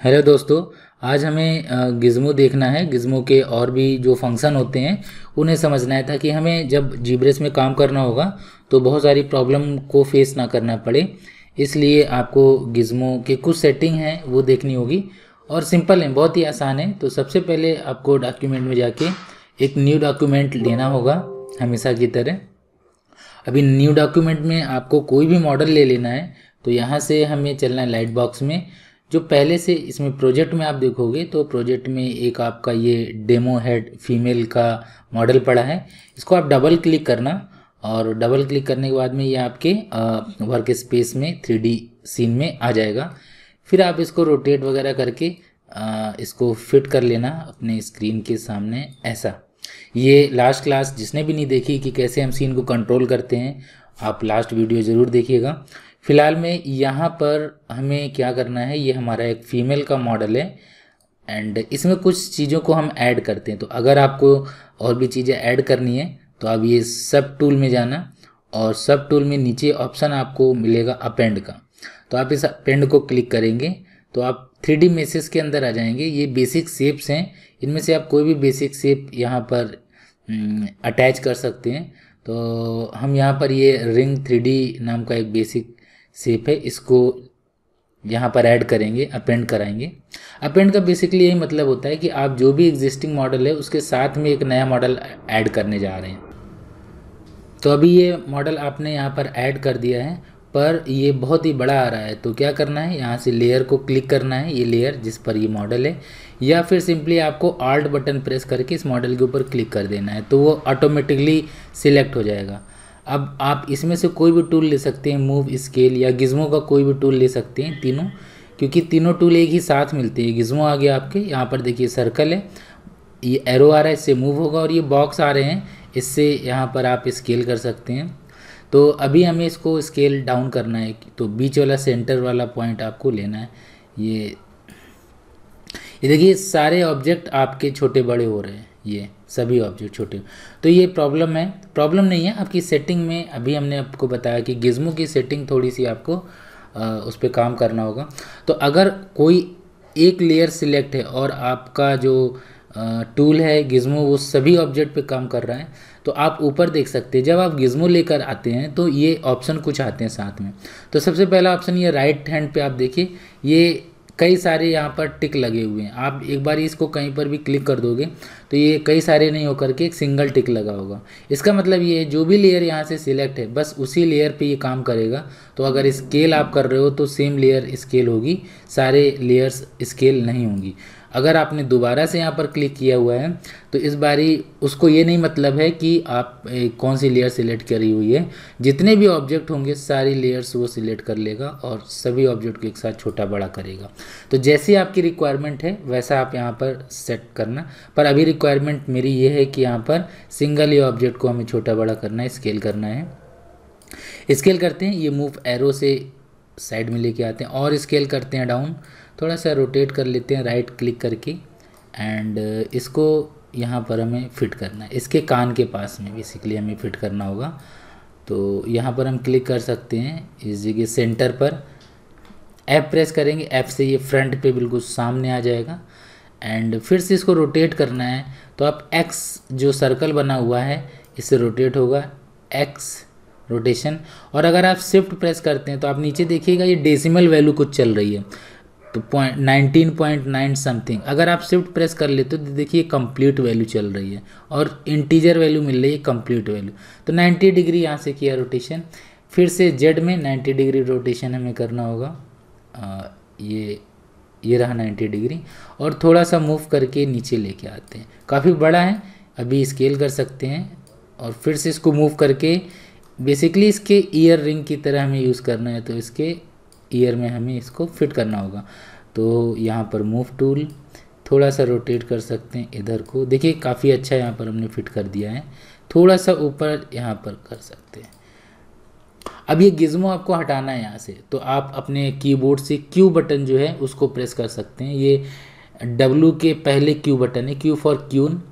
Hello दोस्तों, आज हमें गिज़मो देखना है। गिज़मो के और भी जो फ़ंक्शन होते हैं, उन्हें समझना है ताकि हमें जब जीब्रेस में काम करना होगा तो बहुत सारी प्रॉब्लम को फेस ना करना पड़े। इसलिए आपको गिज़मो के कुछ सेटिंग हैं, वो देखनी होगी। और सिंपल है, बहुत ही आसान है। तो सबसे पहले आपको डॉक्यूमेंट में जाके एक न्यू डॉक्यूमेंट लेना होगा, हमेशा की तरह। अभी न्यू डॉक्यूमेंट में आपको कोई भी मॉडल ले लेना है तो यहाँ से हमें चलना है लाइट बॉक्स में। जो पहले से इसमें प्रोजेक्ट में आप देखोगे तो प्रोजेक्ट में एक आपका ये डेमो हेड फीमेल का मॉडल पड़ा है। इसको आप डबल क्लिक करना और डबल क्लिक करने के बाद में ये आपके वर्क स्पेस में थ्री सीन में आ जाएगा। फिर आप इसको रोटेट वगैरह करके आ, इसको फिट कर लेना अपने स्क्रीन के सामने ऐसा। ये लास्ट क्लास जिसने भी नहीं देखी कि कैसे हम सीन को कंट्रोल करते हैं आप लास्ट वीडियो ज़रूर देखिएगा। फ़िलहाल में यहाँ पर हमें क्या करना है ये हमारा एक फ़ीमेल का मॉडल है एंड इसमें कुछ चीज़ों को हम ऐड करते हैं। तो अगर आपको और भी चीज़ें ऐड करनी है तो आप ये सब टूल में जाना और सब टूल में नीचे ऑप्शन आपको मिलेगा अपेंड का। तो आप इस अपेंड को क्लिक करेंगे तो आप थ्री डी मैसेज के अंदर आ जाएँगे। ये बेसिक शेप्स हैं इनमें से आप कोई भी बेसिक शेप यहाँ पर अटैच हम्म, कर सकते हैं। तो हम यहाँ पर ये रिंग थ्री नाम का एक बेसिक शेप है, इसको यहाँ पर ऐड करेंगे अपेंड कराएँगे। अपेंड का बेसिकली यही मतलब होता है कि आप जो भी एग्जिस्टिंग मॉडल है, उसके साथ में एक नया मॉडल ऐड करने जा रहे हैं। तो अभी ये मॉडल आपने यहाँ पर ऐड कर दिया है, पर ये बहुत ही बड़ा आ रहा है। तो क्या करना है? यहाँ से लेयर को क्लिक करना है, ये लेयर जिस पर ये मॉडल है, या फिर सिंपली आपको आल्ट बटन प्रेस करके इस मॉडल के ऊपर क्लिक कर देना है तो वो ऑटोमेटिकली सिलेक्ट हो जाएगा। अब आप इसमें से कोई भी टूल ले सकते हैं मूव स्केल या गिज्मो का कोई भी टूल ले सकते हैं तीनों, क्योंकि तीनों टूल एक ही साथ मिलते हैं। गिज्मो आ गया आपके, यहाँ पर देखिए सर्कल है, ये एरो आ रहा है, इससे मूव होगा और ये बॉक्स आ रहे हैं, इससे यहाँ पर आप स्केल कर सकते हैं। तो अभी हमें इसको स्केल डाउन करना है तो बीच वाला सेंटर वाला पॉइंट आपको लेना है। ये ये देखिए, सारे ऑब्जेक्ट आपके छोटे बड़े हो रहे हैं, ये। सभी ऑब्जेक्ट छोटे तो ये प्रॉब्लम है। प्रॉब्लम नहीं है आपकी सेटिंग में अभी हमने आपको बताया कि गिज्मो की सेटिंग थोड़ी सी आपको आ, उस पर काम करना होगा। तो अगर कोई एक लेयर सिलेक्ट है और आपका जो टूल है गिज्मो वो सभी ऑब्जेक्ट पे काम कर रहा है तो आप ऊपर देख सकते हैं। जब आप गिज्मो लेकर आते हैं तो ये ऑप्शन कुछ आते हैं साथ में। तो सबसे पहला ऑप्शन ये राइट हैंड पे आप देखिए ये कई सारे यहाँ पर टिक लगे हुए हैं। आप एक बार इसको कहीं पर भी क्लिक कर दोगे तो ये कई सारे नहीं होकर के एक सिंगल टिक लगा होगा। इसका मतलब ये जो भी लेयर यहाँ से सिलेक्ट है, बस उसी लेयर पे ये काम करेगा। तो अगर स्केल आप कर रहे हो तो सेम लेयर स्केल होगी। सारे लेयर्स स्केल नहीं होंगी। अगर आपने दोबारा से यहाँ पर क्लिक किया हुआ है तो इस बारी उसको ये नहीं मतलब है कि आप कौन सी लेयर सिलेक्ट करी हुई है। जितने भी ऑब्जेक्ट होंगे, सारी लेयर्स वो सिलेक्ट कर लेगा और सभी ऑब्जेक्ट को एक साथ छोटा बड़ा करेगा। तो जैसी आपकी रिक्वायरमेंट है, वैसा आप यहाँ पर सेट करना। पर अभी रिक्वायरमेंट मेरी ये है कि यहाँ पर सिंगल ही ऑब्जेक्ट को हमें छोटा बड़ा करना है स्केल करना है। स्केल करते हैं, ये मूव एरो से साइड में लेके आते हैं और स्केल करते हैं डाउन थोड़ा सा रोटेट कर लेते हैं राइट क्लिक करके एंड uh, इसको यहाँ पर हमें फिट करना है। इसके कान के पास में बेसिकली हमें फिट करना होगा। तो यहाँ पर हम क्लिक कर सकते हैं इस जगह सेंटर पर। ऐप प्रेस करेंगे ऐप से ये फ्रंट पे बिल्कुल सामने आ जाएगा। एंड फिर से इसको रोटेट करना है। तो आप एक्स जो सर्कल बना हुआ है इससे रोटेट होगा। एक्स रोटेशन और अगर आप शिफ्ट प्रेस करते हैं तो आप नीचे देखिएगा ये डेसिमल वैल्यू कुछ चल रही है। तो point nineteen point nine something अगर आप शिफ्ट प्रेस कर लेते हो तो देखिए कंप्लीट वैल्यू चल रही है और इंटीजर वैल्यू मिल रही है कंप्लीट वैल्यू तो 90 डिग्री यहाँ से किया रोटेशन फिर से जेड में 90 डिग्री रोटेशन हमें करना होगा। आ, ये ये रहा 90 डिग्री और थोड़ा सा मूव करके नीचे लेके आते हैं। काफ़ी बड़ा है अभी स्केल कर सकते हैं। और फिर से इसको मूव करके बेसिकली इसके ईयर रिंग की तरह हमें यूज़ करना है तो इसके ईयर में हमें इसको फिट करना होगा। तो यहाँ पर मूव टूल थोड़ा सा रोटेट कर सकते हैं इधर को। देखिए, काफ़ी अच्छा यहाँ पर हमने फिट कर दिया है। थोड़ा सा ऊपर यहाँ पर कर सकते हैं। अब ये गिज्मो आपको हटाना है यहाँ से। तो आप अपने कीबोर्ड से क्यू बटन जो है, उसको प्रेस कर सकते हैं। ये डब्लू के पहले क्यू बटन है क्यू फॉर क्यून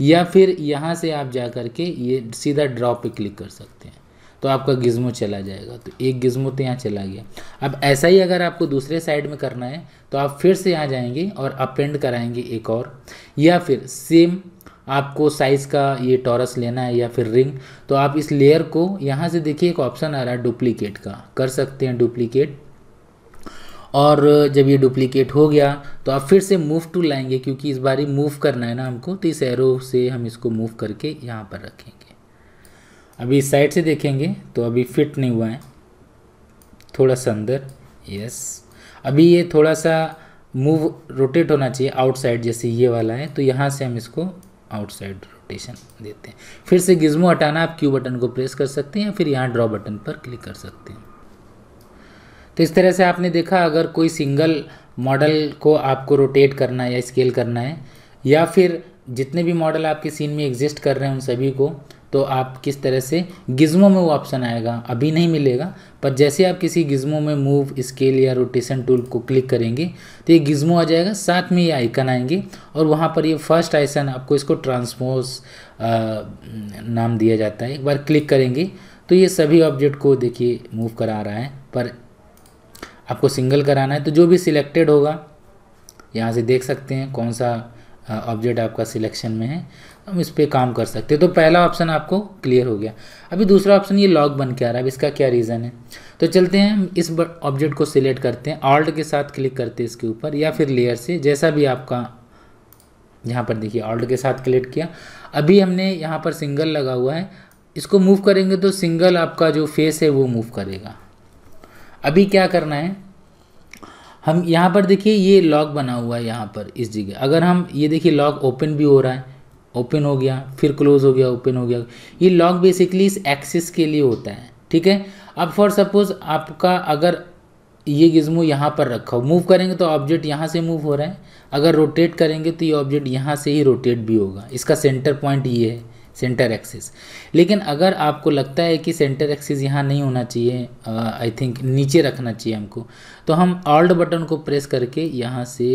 या फिर यहाँ से आप जा कर के ये सीधा ड्रॉप पे क्लिक कर सकते हैं। तो आपका गिज्मो चला जाएगा। तो एक गिज्मो तो यहाँ चला गया। अब ऐसा ही अगर आपको दूसरे साइड में करना है तो आप फिर से यहाँ जाएँगे और अपेंड कराएँगे एक और। या फिर सेम आपको साइज़ का ये टॉरस लेना है या फिर रिंग तो आप इस लेयर को यहाँ से देखिए एक ऑप्शन आ रहा है डुप्लीकेट का। कर सकते हैं डुप्लीकेट और जब ये डुप्लीकेट हो गया तो आप फिर से मूव टू लाएँगे, क्योंकि इस बार मूव करना है ना हमको तो इस एरो से हम इसको मूव करके यहाँ पर रखेंगे अभी साइड से देखेंगे तो अभी फिट नहीं हुआ है। थोड़ा सा अंदर यस अभी ये थोड़ा सा मूव रोटेट होना चाहिए आउटसाइड जैसे ये वाला है तो यहाँ से हम इसको आउटसाइड रोटेशन देते हैं। फिर से गिज्मो हटाना, आप क्यू बटन को प्रेस कर सकते हैं या फिर यहाँ ड्रॉ बटन पर क्लिक कर सकते हैं। तो इस तरह से आपने देखा, अगर कोई सिंगल मॉडल को आपको रोटेट करना है या स्केल करना है, या फिर जितने भी मॉडल आपके सीन में एग्जिस्ट कर रहे हैं उन सभी को तो आप किस तरह से गिज्मो में वो ऑप्शन आएगा? अभी नहीं मिलेगा, पर जैसे आप किसी गिज्मो में मूव स्केल या रोटेशन टूल को क्लिक करेंगे तो ये गिज्मो आ जाएगा, साथ में ये आइकन आएँगे और वहाँ पर ये फ़र्स्ट आइसन आपको इसको ट्रांसपोज नाम दिया जाता है। एक बार क्लिक करेंगे तो ये सभी ऑब्जेक्ट को देखिए मूव करा रहा है, पर आपको सिंगल कराना है। तो जो भी सिलेक्टेड होगा, यहाँ से देख सकते हैं कौन सा ऑब्जेक्ट आपका सिलेक्शन में है, हम इस पर काम कर सकते हैं। तो पहला ऑप्शन आपको क्लियर हो गया। अभी दूसरा ऑप्शन ये लॉग बन के आ रहा है, अब इसका क्या रीज़न है? तो चलते हैं, हम इस ऑब्जेक्ट को सिलेक्ट करते हैं ऑल्ट के साथ क्लिक करते हैं इसके ऊपर, या फिर लेयर से, जैसा भी आपका, यहाँ पर देखिए ऑल्ट के साथ क्लिक किया। अभी हमने यहाँ पर सिंगल लगा हुआ है, इसको मूव करेंगे तो सिंगल आपका जो फेस है वो मूव करेगा। अभी क्या करना है? हम यहाँ पर देखिए ये लॉक बना हुआ है यहाँ पर, इस जगह। अगर हम ये देखिए लॉक ओपन भी हो रहा है ओपन हो गया, फिर क्लोज हो गया ओपन हो गया। ये लॉक बेसिकली इस एक्सिस के लिए होता है, ठीक है? अब फॉर सपोज़ आपका अगर ये गिज्मो यहाँ पर रखा हो मूव करेंगे तो ऑब्जेक्ट यहाँ से मूव हो रहा है। अगर रोटेट करेंगे तो ये ऑब्जेक्ट यहाँ से ही रोटेट भी होगा। इसका सेंटर पॉइंट ये है। सेंटर एक्सिस लेकिन अगर आपको लगता है कि सेंटर एक्सिस यहाँ नहीं होना चाहिए आई थिंक नीचे रखना चाहिए हमको तो हम ऑल्ड बटन को प्रेस करके यहाँ से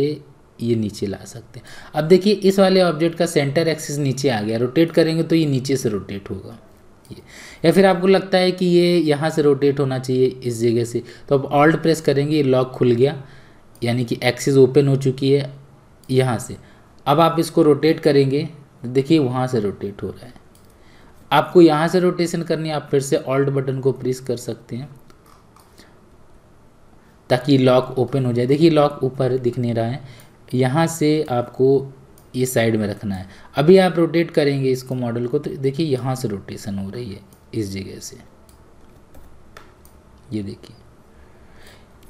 ये नीचे ला सकते हैं। अब देखिए, इस वाले ऑब्जेक्ट का सेंटर एक्सिस नीचे आ गया। रोटेट करेंगे तो ये नीचे से रोटेट होगा। या। फिर आपको लगता है कि ये यहाँ से रोटेट होना चाहिए इस जगह से तो अब ऑल्ट प्रेस करेंगे, ये लॉक खुल गया। यानी कि एक्सिस ओपन हो चुकी है यहाँ से। अब आप इसको रोटेट करेंगे। देखिए, वहाँ से रोटेट हो रहा है। आपको यहाँ से रोटेशन करनी है, आप फिर से ऑल्ट बटन को प्रेस कर सकते हैं। ताकि लॉक ओपन हो जाए। देखिए लॉक ऊपर दिख नहीं रहा है। यहाँ से आपको ये साइड में रखना है। अभी आप रोटेट करेंगे इसको मॉडल को तो देखिए, यहाँ से रोटेशन हो रही है, इस जगह से। ये देखिए।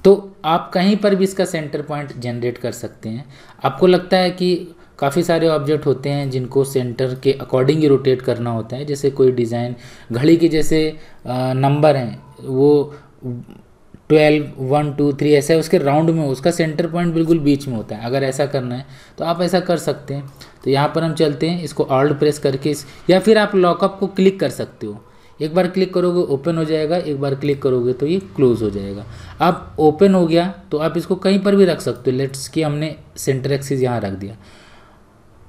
तो आप कहीं पर भी इसका सेंटर पॉइंट जनरेट कर सकते हैं। आपको लगता है कि काफ़ी सारे ऑब्जेक्ट होते हैं जिनको सेंटर के अकॉर्डिंग ही रोटेट करना होता है। जैसे कोई डिज़ाइन घड़ी के जैसे नंबर हैं, वो ट्वेल्व वन टू थ्री ऐसा है, उसके राउंड में, उसका सेंटर पॉइंट बिल्कुल बीच में होता है। अगर ऐसा करना है तो आप ऐसा कर सकते हैं। तो यहाँ पर हम चलते हैं, इसको ऑल्ड प्रेस करके इस, या फिर आप लॉकअप को क्लिक कर सकते हो। एक बार क्लिक करोगे ओपन हो जाएगा, एक बार क्लिक करोगे तो ये क्लोज हो जाएगा। अब ओपन हो गया तो आप इसको कहीं पर भी रख सकते हो। लेट्स कि हमने सेंटर एक्सिस यहाँ रख दिया।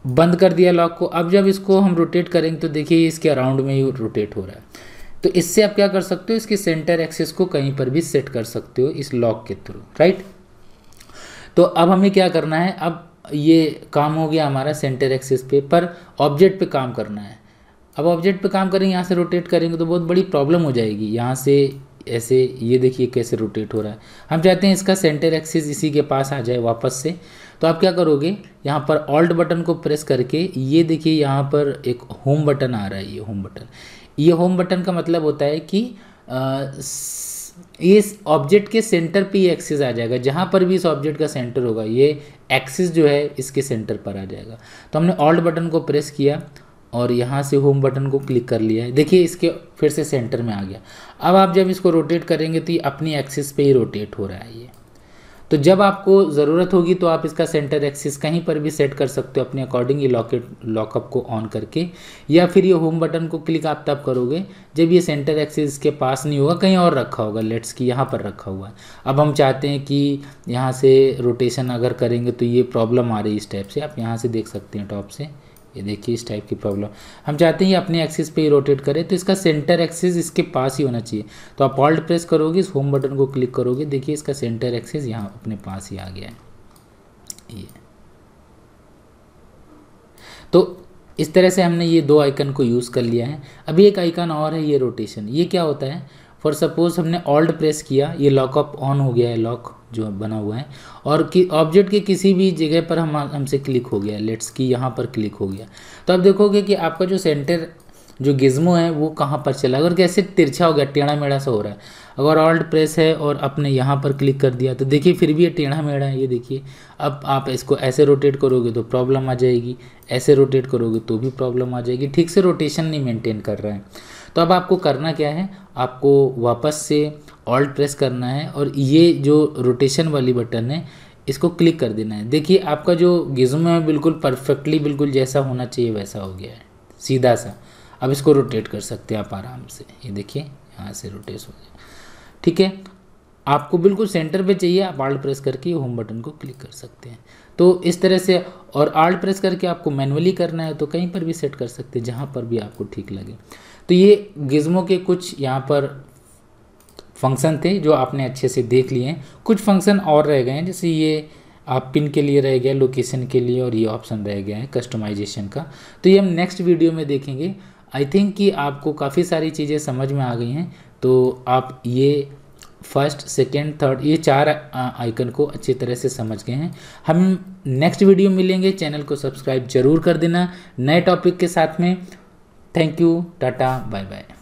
बंद कर दिया लॉक को। अब जब इसको हम रोटेट करेंगे तो देखिए इसके अराउंड में ही रोटेट हो रहा है। तो इससे आप क्या कर सकते हो, इसके सेंटर एक्सेस को कहीं पर भी सेट कर सकते हो इस लॉक के थ्रू राइट तो अब हमें क्या करना है, अब ये काम हो गया हमारा सेंटर एक्सेस पे, पर ऑब्जेक्ट पे काम करना है। अब ऑब्जेक्ट पे काम करेंगे, यहाँ से रोटेट करेंगे तो बहुत बड़ी प्रॉब्लम हो जाएगी। यहाँ से ऐसे, ये देखिए कैसे रोटेट हो रहा है। हम चाहते हैं इसका सेंटर एक्सिस इसी के पास आ जाए वापस से। तो आप क्या करोगे? यहाँ पर ऑल्ट बटन को प्रेस करके, ये देखिए यहाँ पर एक होम बटन आ रहा है, ये होम बटन ये होम बटन का मतलब होता है कि इस ऑब्जेक्ट के सेंटर पे ये एक्सिस आ जाएगा। जहाँ पर भी इस ऑब्जेक्ट का सेंटर होगा, ये एक्सिस जो है इसके सेंटर पर आ जाएगा। तो हमने ऑल्ट बटन को प्रेस किया। और यहाँ से होम बटन को क्लिक कर लिया है। देखिए, इसके फिर से सेंटर में आ गया। अब आप जब इसको रोटेट करेंगे तो ये अपनी एक्सिस पे ही रोटेट हो रहा है ये। तो जब आपको ज़रूरत होगी तो आप इसका सेंटर एक्सिस कहीं पर भी सेट कर सकते हो अपने अकॉर्डिंग ये लॉकेट लॉकअप को ऑन करके। या फिर ये होम बटन को क्लिक आप तब करोगे जब ये सेंटर एक्सिस के पास नहीं होगा, कहीं और रखा होगा लेट्स की यहाँ पर रखा हुआ है। अब हम चाहते हैं कि यहाँ से रोटेशन अगर करेंगे तो ये प्रॉब्लम आ रही है इस टाइप से। आप यहाँ से देख सकते हैं टॉप से। ये देखिए इस टाइप की प्रॉब्लम हम चाहते हैं अपने एक्सिस पे ही रोटेट करे तो इसका सेंटर एक्सिस इसके पास ही होना चाहिए। तो आप ऑल्ट प्रेस करोगे, इस होम बटन को क्लिक करोगे, देखिए इसका सेंटर एक्सिस यहाँ अपने पास ही आ गया है। ये। तो इस तरह से हमने ये दो आइकन को यूज़ कर लिया है। अभी एक आइकन और है, ये रोटेशन ये क्या होता है? फॉर सपोज़ हमने ऑल्ट प्रेस किया, ये लॉकअप ऑन हो गया है लॉक जो बना हुआ है, और कि ऑब्जेक्ट के किसी भी जगह पर हम, हमसे क्लिक हो गया लेट्स की यहाँ पर क्लिक हो गया। तो आप देखोगे कि आपका जो सेंटर जो गिज्मो है, वो कहाँ पर चला और कैसे तिरछा हो गया, टेढ़ा मेढ़ा सा हो रहा है। अगर ऑल्ट प्रेस है और आपने यहाँ पर क्लिक कर दिया तो देखिए फिर भी ये टेढ़ा मेढ़ा है, ये देखिए। अब आप इसको ऐसे रोटेट करोगे तो प्रॉब्लम आ जाएगी, ऐसे रोटेट करोगे तो भी प्रॉब्लम आ जाएगी। ठीक से रोटेशन नहीं मेंटेन कर रहा है। तो अब आपको करना क्या है? आपको वापस से ऑल्ट प्रेस करना है और ये जो रोटेशन वाली बटन है, इसको क्लिक कर देना है। देखिए, आपका जो गिज्म है, बिल्कुल परफेक्टली बिल्कुल जैसा होना चाहिए, वैसा हो गया है। सीधा सा। अब इसको रोटेट कर सकते हैं आप आराम से। ये देखिए, यहाँ से रोटेट हो जाए ठीक है? आपको बिल्कुल सेंटर पे चाहिए, आप आल्ट प्रेस करके होम बटन को क्लिक कर सकते हैं। तो इस तरह से और आल्ट प्रेस करके आपको मैनुअली करना है तो कहीं पर भी सेट कर सकते हैं, जहाँ पर भी आपको ठीक लगे। तो ये गिज्मो के कुछ यहाँ पर फ़ंक्शन थे जो आपने अच्छे से देख लिए हैं। कुछ फ़ंक्शन और रह गए हैं, जैसे ये आप पिन के लिए रह गया लोकेशन के लिए और ये ऑप्शन रह गया है कस्टमाइजेशन का। तो ये हम नेक्स्ट वीडियो में देखेंगे। आई थिंक कि आपको काफ़ी सारी चीज़ें समझ में आ गई हैं तो आप ये फ़र्स्ट सेकेंड थर्ड ये चार आइकन को अच्छी तरह से समझ गए हैं। हम नेक्स्ट वीडियो मिलेंगे। चैनल को सब्सक्राइब ज़रूर कर देना। नए टॉपिक के साथ में thank you tata bye bye